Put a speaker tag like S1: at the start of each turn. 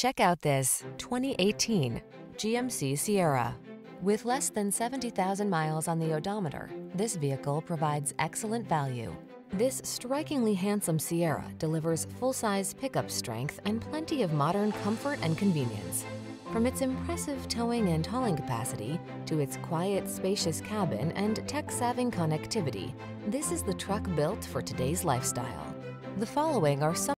S1: Check out this 2018 GMC Sierra. With less than 70,000 miles on the odometer, this vehicle provides excellent value. This strikingly handsome Sierra delivers full-size pickup strength and plenty of modern comfort and convenience. From its impressive towing and hauling capacity to its quiet, spacious cabin and tech-savvy connectivity, this is the truck built for today's lifestyle. The following are some